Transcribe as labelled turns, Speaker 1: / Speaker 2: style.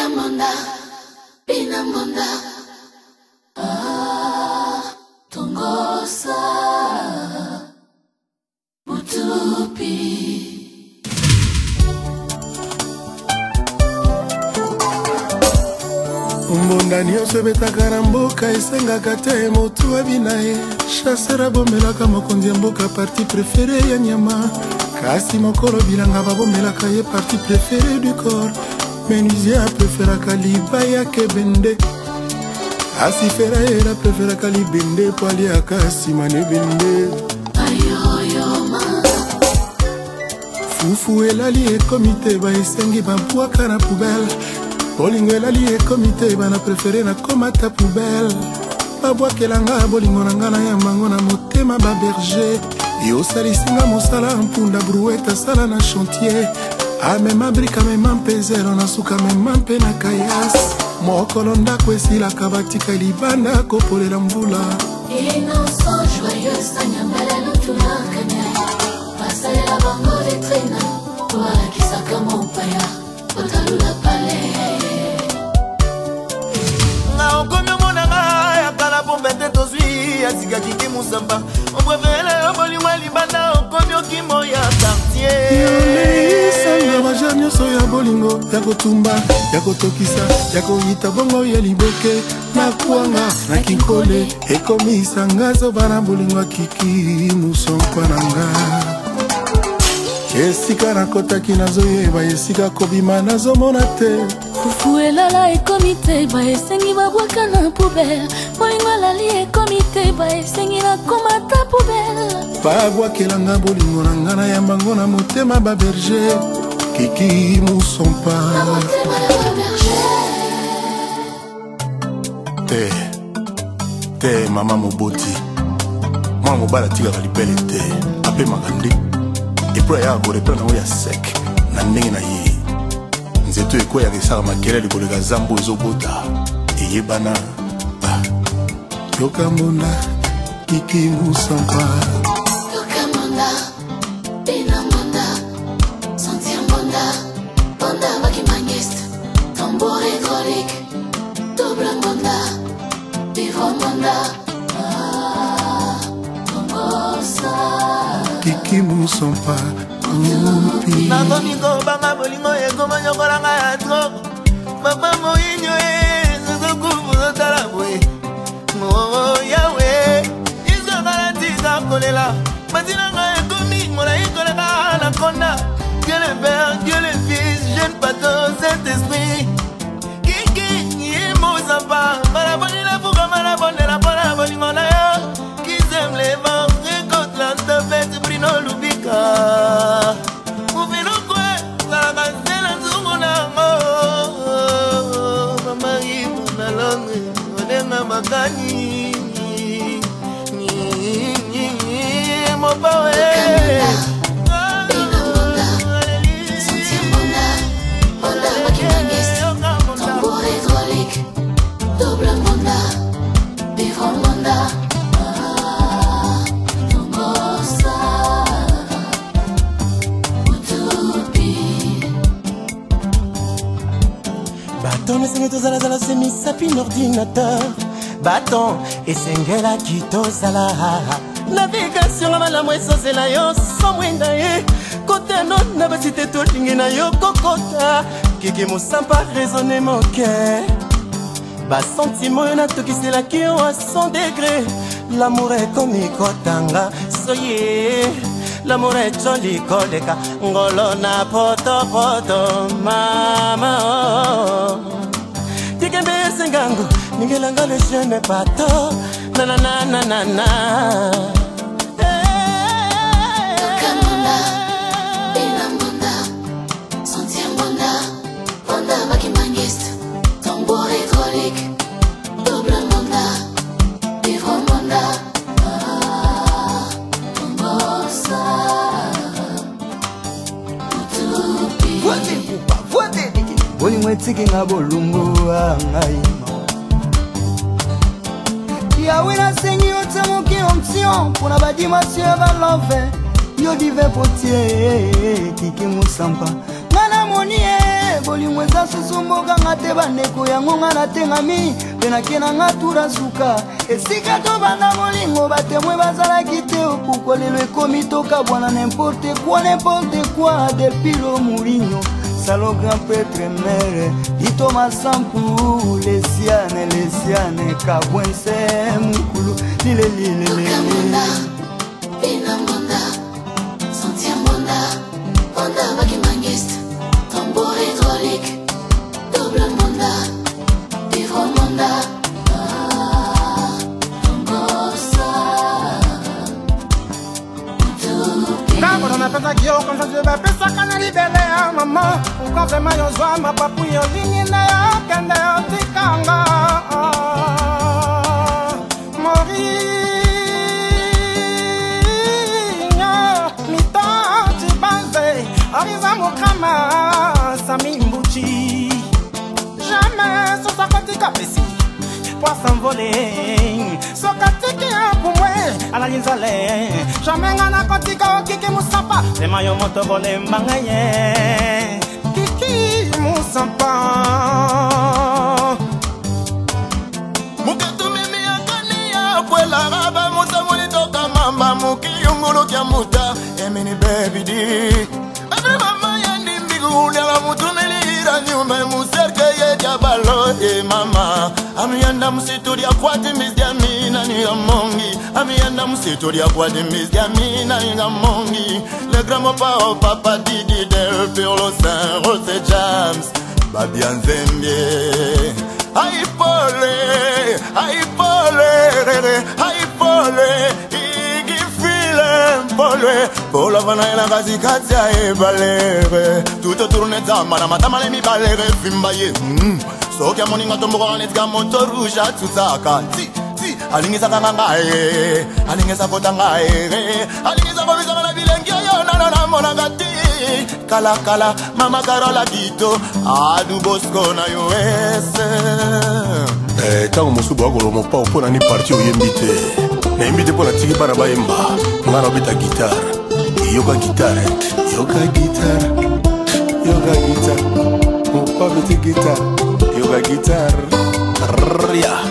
Speaker 1: pinamonda pinamonda ah, tongosa mutupi
Speaker 2: mbonda nyonso ebetaka na mboka esengaka te motu abi na ye shaser abomelaka mokonzi ya mboka parti prefere ya nyama kasi mokolo bilanga babomelaka ye parti prefere du corps menisie apreferaka libaya kebende asi feraer apreferaka libende po aliaka nsima na ebende fufu elali ekomi te baesengi babwaka na poubele bolingo elali ekomi te bana prefere nakomata poubele babwakelanga bolingo na ngai nayambango na motema baberger yo osalisinga mosala mpunda brouete asala na chantier amema brika amema mpe zelo na suka amema mpe na kayasi mokolo ndako esilaka batika libanda kopolela mvula
Speaker 1: basalela bango letrina balakisaka mopaya otalula palais okomi omonanga ya kala pombete tozwi atikaki kimusamba obrevele
Speaker 2: nyonso ya bolingo ya kotumba ya kotokisa ya koyita bongo ya liboke na kwanga na kinkole ekomisanga zoba na bolingo akiki musonkwa na nga esika nakotaki nazoyeba esika kobima nazomona te
Speaker 1: fufu elala ekomi te baesengi babwaka na poubele bolingo elali ekomi te baesengi nakoma ta poubele
Speaker 2: babwakelanga bolingo na ngai nayambango na motema baberger kiki musompa te te mama moboti mwana mobali atikaka libele te apemaka nde epro ayaka koreprendre yango ya sek na ndenge na ye nzeto ekweyaka esaka makelele koleka zambo ezobota eyebana yoka mbona kiki musompa
Speaker 1: kiki musompa mopi nakomi kobanga bolingo ekoma nyokolanga ya trop papa moyinyo e eh, zozokufu zotala boye moo yawe izokala tika kolela matinanga ekomi molai koleka na konda dieu le père dieu le tozalazala se misapi na ordinateur baton esengelaki tozala navigation ya malamu esozela yo somwenda ye kotano na basite tolingi na yo kokota keke mosampa raisonne moke basentimo oyo natokiselaki yo a 100 degre lamour ekomi kotanga soye lamour ecoli koleka ngolo na potopoto mama oh, oh. ngangu ningelanga le jeune bato nananananana
Speaker 2: bolingo etiki nga bolungu a ngai yawe
Speaker 1: nasengi yo te moki onction mpona badimasi ya
Speaker 2: balove yo dive potie kiki mosampa
Speaker 1: nga namoni e bolingo eza susu mbokanga te bandeko yango nga natengami mpe nake nanga tura suka esika tobanda bolingo batemwe bazalaki te okukwa lelo ekomi tokabwana nimporte kwa nimporte kwa depilo morinyo salon
Speaker 2: grand petre mere
Speaker 1: litoma sankulu lesiane lesiane kabwense mukulu lilelilelele bona napesaki yo konsanse bapesaka na libele ya mama pourkua vraimen yozwa mapapu yolingi na yo kende yotikanga morinyo mitanti banze oriza mokama poisson volé soka tiki yakumwe alali nzale jamai nga nakotika okiki musapa sema yo moto bolembanga ye kiki musapa mukatumimi akani yakwelaka bamusa molitoka mamba mokiyunguluki ya muta emini bebidi babe mama yandimbikulala mutunelihira nyuma muserke yediabalo e mama Amianda msitu ya kwati misyamina ningamongi Amianda msitu ya kwati misyamina ningamongi Le grand papa papa Didi Del Pirlo Saint Rose jams James Babia Nzembie pole, aipole, rere, lwe koloba na ye na katikati ya ebalere tute tourne zamba na matama le mibalere vimba ye mm. soki amoninga tombokaka netika moto rouge atusaka ti ti alingisaka nganga ye alingisa kotanga ye alingisa kobisanga na bilengi oyo nana namonaka ti kalakala mama karola kito adu bosko na yo ese
Speaker 2: eh, ntango mosubu akolomopa opona ni parti oyembi te nayembi te mpo natiki bana bayemba ngai naobeta gitare yoka gitare yoka gitare yoka gitare mopabete gitare yoka gitare ria